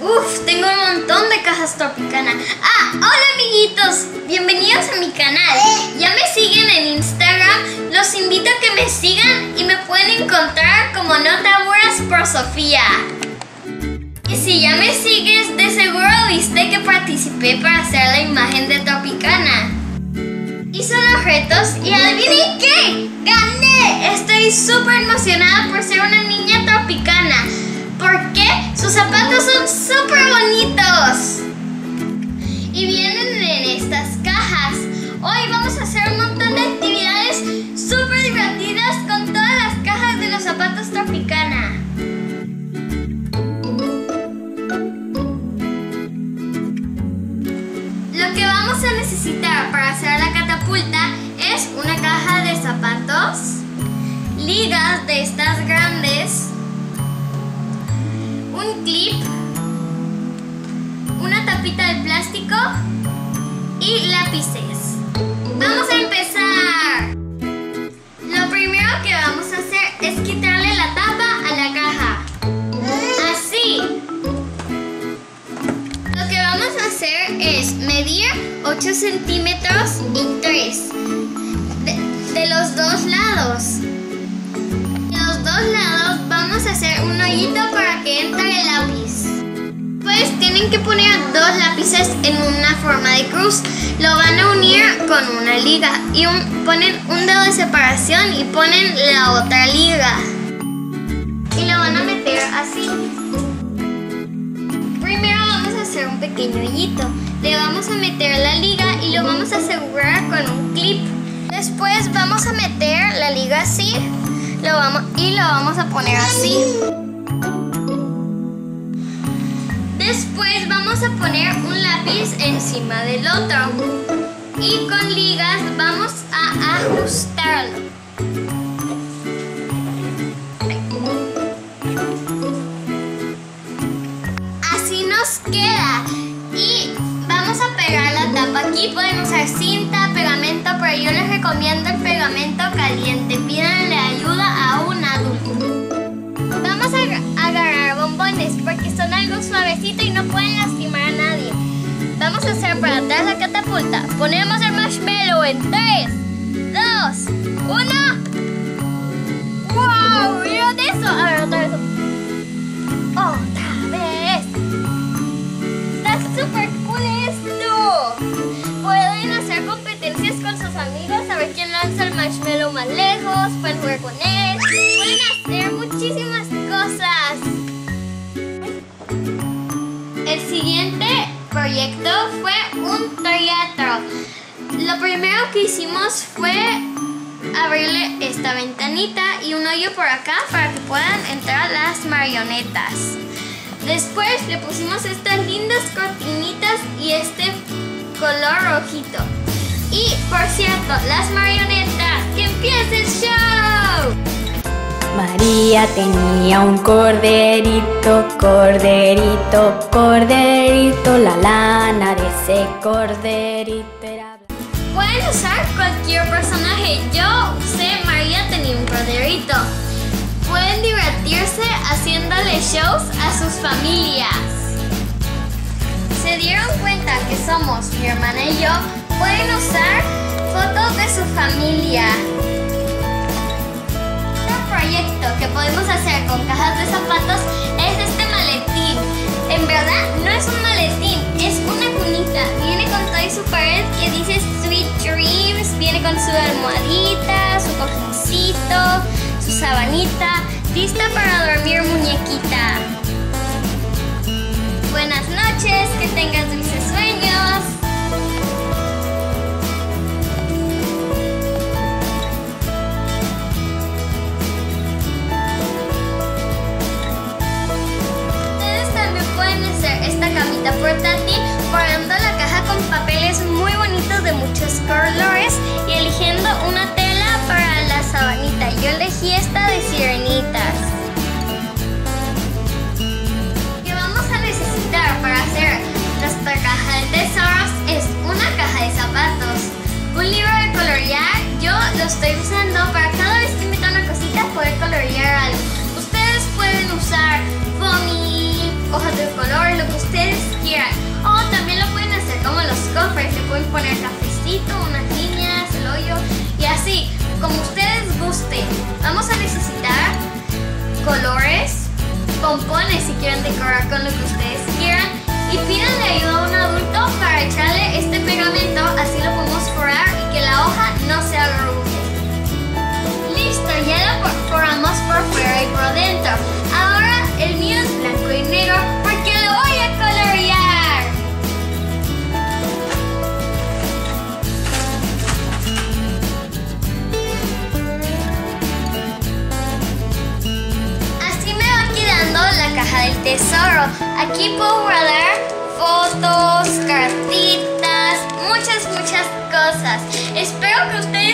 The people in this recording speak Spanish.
Uf, tengo un montón de cajas Tropicana. Ah, hola amiguitos, bienvenidos a mi canal. Ya me siguen en Instagram, los invito a que me sigan y me pueden encontrar como Notaburas por Sofía. Y si ya me sigues, de seguro viste que participé para hacer la imagen de Tropicana. Hice los retos y adivinen qué, gané. Estoy súper emocionada por ser una niña tropicana. Porque sus zapatos son súper bonitos. Y vienen en estas cajas. Hoy vamos a hacer un montón de actividades súper divertidas con todas las cajas de los zapatos Tropicana. Lo que vamos a necesitar para hacer la catapulta es una caja de zapatos, ligas de estas grandes, un clip, una tapita de plástico y lápices. ¡Vamos a empezar! Lo primero que vamos a hacer es quitarle la tapa a la caja. Así. Lo que vamos a hacer es medir 8 centímetros y 3 de, de los dos lados. De los dos lados vamos a hacer un hoyito que entre el lápiz. Pues tienen que poner dos lápices en una forma de cruz. Lo van a unir con una liga y un- ponen un dedo de separación y ponen la otra liga. Y lo van a meter así. Primero vamos a hacer un pequeño hoyito. Le vamos a meter la liga y lo vamos a asegurar con un clip. Después vamos a meter la liga así lo vamos, y lo vamos a poner así. Después vamos a poner un lápiz encima del otro. Y con ligas vamos a ajustarlo. Así nos queda. Y vamos a pegar la tapa aquí. Pueden usar cinta, pegamento, pero yo les recomiendo el pegamento caliente. Lejos, pueden jugar con él, pueden hacer muchísimas cosas. El siguiente proyecto fue un teatro. Lo primero que hicimos fue abrirle esta ventanita y un hoyo por acá para que puedan entrar las marionetas. Después le pusimos estas lindas cortinitas y este color rojito. Y por cierto, las marionetas, que empiece el show. María tenía un corderito, corderito, corderito, la lana de ese corderito era. Pueden usar cualquier personaje. Yo usé María tenía un corderito. Pueden divertirse haciéndole shows a sus familias. ¿Se dieron cuenta que somos mi hermana y yo? Pueden usar fotos de su familia. Podemos hacer con cajas de zapatos es este maletín. En verdad no es un maletín, es una cunita. Viene con toda su pared que dice Sweet Dreams. Viene con su almohadita, su cojincito, su sabanita. Lista para dormir muñequita. Buenas noches, que tengas dulces portátil forrando la caja con papeles muy bonitos de muchos colores y eligiendo una tela para la sabanita. Yo elegí esta de sirenitas. que vamos a necesitar para hacer nuestra caja de tesoros es una caja de zapatos, un libro de colorear. Yo lo estoy usando para cada vez que meto una cosita poder colorear algo. Ustedes pueden usar foamy, hojas de color, lo que ustedes quieran. O también lo pueden hacer como los cofres, le pueden poner cafecito, unas líneas, el hoyo y así, como ustedes gusten. Vamos a necesitar colores, pompones si quieren decorar con lo que ustedes quieran tesoro. Aquí puedo guardar fotos, cartitas, muchas, muchas cosas. Espero que ustedes